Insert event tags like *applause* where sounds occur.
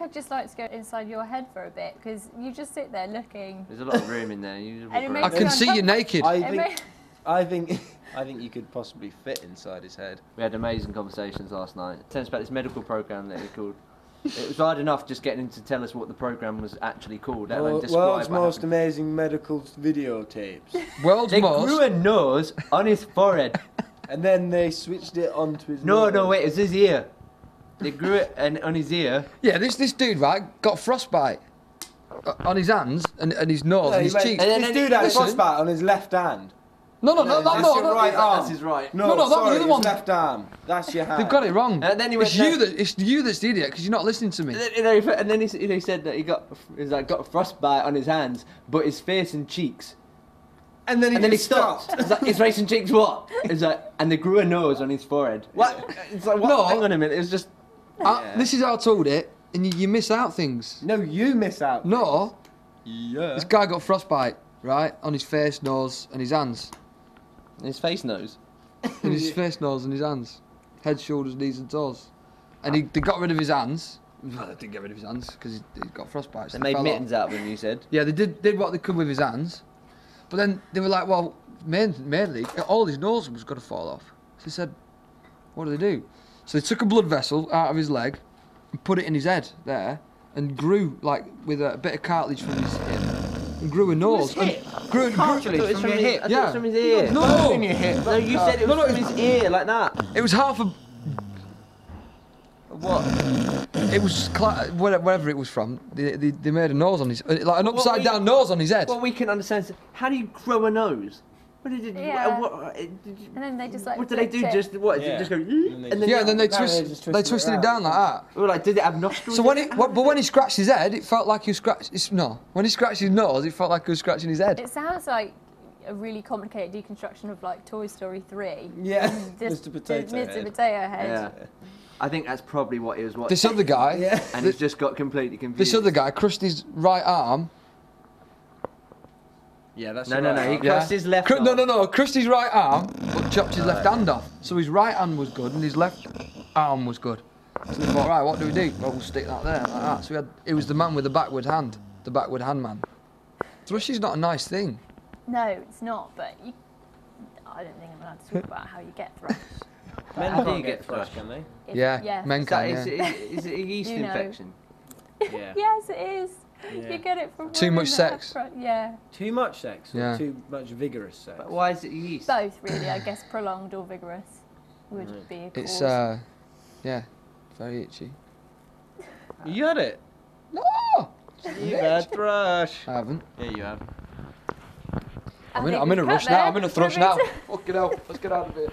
like I'd just like to go inside your head for a bit because you just sit there looking. There's a lot of room in there. You *laughs* And I can see you uncomfortable. naked. I think, I think, *laughs* I think you could possibly fit inside his head. We had amazing conversations last night. Tell us about this medical program that he called. It was hard enough just getting him to tell us what the program was actually called. let alone Wo- describe World's most happened. amazing medical videotapes. *laughs* World's They most. grew a nose on his forehead. and then they switched it onto his. No, nose. no, wait, it was his ear. They grew it and on his ear. Yeah, this this dude right got frostbite uh, on his hands and, and his nose No, and his went- cheeks. And then- this dude had listen. frostbite on his left hand. No, no, no, No, no, that's no, your no. right arm. That's his right. No, No, no, that was sorry, the other one. left arm. That's your hand. They've got it wrong. And then he it's went you that it's you that's the idiot because you're not listening to me. And then, you know, and then he, s- you know, he said that he got he's like got frostbite on his hands, but his face and cheeks. And then he, And then he just stopped. He's like, his face and cheeks what? He's like, and they grew a nose on his forehead. What? It's like, what? No. Hang on a minute. It was just. Ah, I- this is how I told it, and you, you miss out things. No, you miss out. No, Yeah. this guy got frostbite right on his face, nose, and his hands. His face nose. *laughs* In his face, nose, and his hands, head, shoulders, knees, and toes. And he ah. they got rid of his hands. Well, they didn't get rid of his hands because he, he got frostbite. so They made fell off. mittens out of him. You said. Yeah, they did did what they could with his hands, but then they were like, well, main, mainly all his nose was going to fall off. So they said, what do they do? So they took a blood vessel out of his leg and put it in his head there, and grew like with a bit of cartilage from his hip, and grew a nose. and Grew, grew, Cartilage from your hip. I thought it Yeah. was from his ear. No. in your hip. No, you said it was No, no, from his ear, like that. It was half a. What? It was cla- wherever it was from. They, they, they made a nose on his, like an Well, upside we- down nose on his head. Well, we can understand how do you grow a nose? What did it? Yeah. What, what, did you, And then they just like. what do they do? it. Just what? Did Yeah. it just go? And they And then yeah, and then they No, twist, they just they twisted it twisted it down like that. Or like, did it have nostrils? So when in it, *laughs* it? but when he scratched his head, it felt like he was scratched. It's, no, when he scratched his nose, it felt like he was scratching his head. It sounds like a really complicated deconstruction of like Toy Story 3. Yeah, *laughs* Just Mr. Potato Mr. Head. Potato Head. Yeah. I think that's probably what he was watching. This other guy, Yeah. *laughs* and he's just got completely confused. this other guy crushed his right arm. Yeah, that's No, your no, right no. He arm. crossed his left. Cru- no, arm. no, no, crushed his right arm, but chopped his left hand off. So his right hand was good and his left arm was good. So they thought, right, what do we do? Well, we'll stick that there like that. So we had, it was the man with the backward hand, the backward hand man. Thrush is not a nice thing. No, it's not, but you, I don't think I'm allowed to talk about how you get thrush. *laughs* Men do can't get get thrush, thrush? can they? If- Yeah, yeah. men Is, that, can. is, Yeah. it- is it a yeast You know. infection? *laughs* Yeah. Yes, it is. Yeah. You get it from Too much sex. thrush- Yeah, Too much sex. Or Yeah. Too much vigorous sex. But why is it yeast? both really. I guess prolonged or vigorous would Right. be a cause. It's, uh, yeah, very itchy. You had it. No! You had thrush. I haven't. Yeah, you have. I I'm in, I'm in a we've rush now. I'm in a thrush now. to- Fuck it out. Let's get out of here.